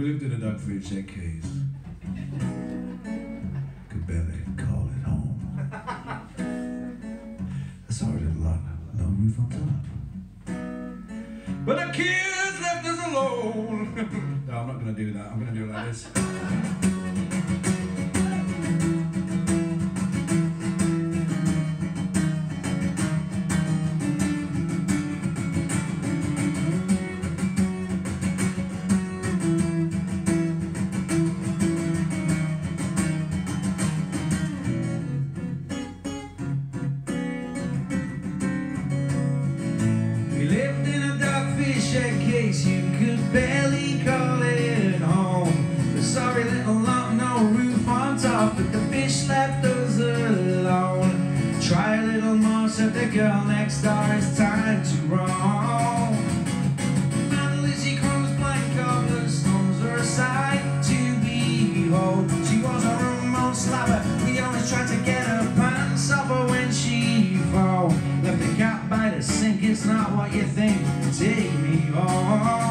We lived in a dogfish egg case. Could barely call it home. I saw it a lot, no roof on top. But the kids left us alone. no, I'm not gonna do that. I'm gonna do it like this. Case, you could barely call it home. But sorry, little lump, no roof on top, but the fish left us alone. Try a little more, said the girl next door, it's time to roam. Mount Lizzie Cruz blank cobblestones were a sight to behold. She was a room on slapper, we always tried to get her pants off her when she fall. Left the cat by the sink, it's not what you think. Take on.